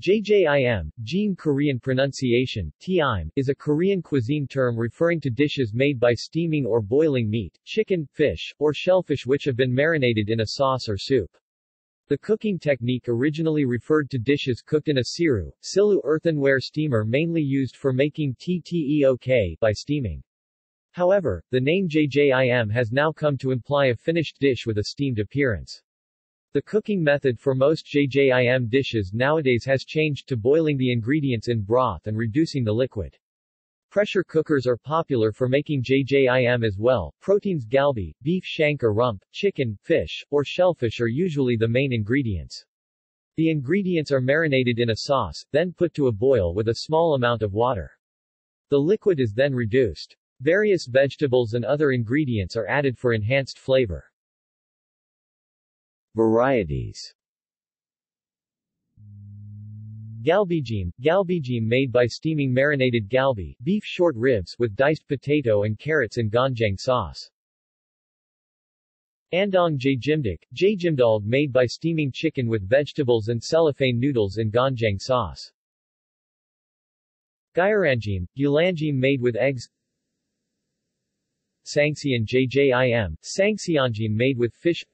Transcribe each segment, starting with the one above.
JJIM, Jin Korean pronunciation, Tiim, is a Korean cuisine term referring to dishes made by steaming or boiling meat, chicken, fish, or shellfish which have been marinated in a sauce or soup. The cooking technique originally referred to dishes cooked in a siru, silu earthenware steamer mainly used for making tteok by steaming. However, the name JJIM has now come to imply a finished dish with a steamed appearance. The cooking method for most JJIM dishes nowadays has changed to boiling the ingredients in broth and reducing the liquid. Pressure cookers are popular for making JJIM as well. Proteins galbi, beef shank or rump, chicken, fish, or shellfish are usually the main ingredients. The ingredients are marinated in a sauce, then put to a boil with a small amount of water. The liquid is then reduced. Various vegetables and other ingredients are added for enhanced flavor. Varieties. Galbijim, galbijim made by steaming marinated galbi, beef short ribs, with diced potato and carrots in ganjang sauce. Andong jajimdak, jajimdalg made by steaming chicken with vegetables and cellophane noodles in ganjang sauce. Gyaranjim, gulanjim made with eggs. Sangsian jjim, sangsianjim made with fish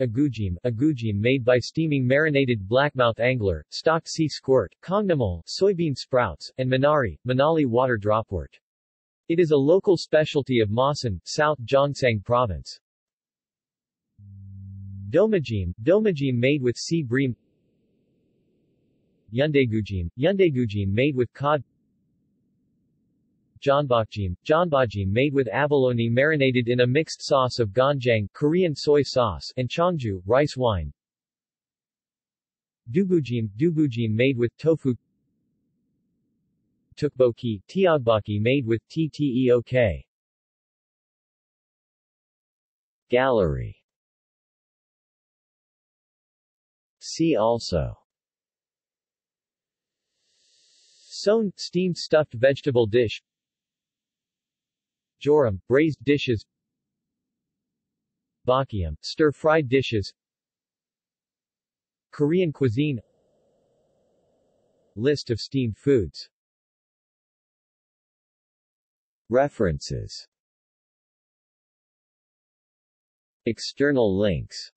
Agujim, agujim made by steaming marinated blackmouth angler, stalked sea squirt, kongnamul, soybean sprouts, and minari, manali water dropwort. It is a local specialty of Masan, South Gyeongsang Province. Domajim, domajim made with sea bream Yundegujim, yundegujim made with cod Janbakjim, janbajim made with abalone marinated in a mixed sauce of ganjang Korean soy sauce and cheongju, rice wine. Dubujim, dubujim made with tofu Tukboki, tiagbaki made with tteok. Gallery See also Seon, steamed stuffed vegetable dish Jorim, braised dishes. Bokkeum, stir-fried dishes. Korean cuisine. List of steamed foods. References. External links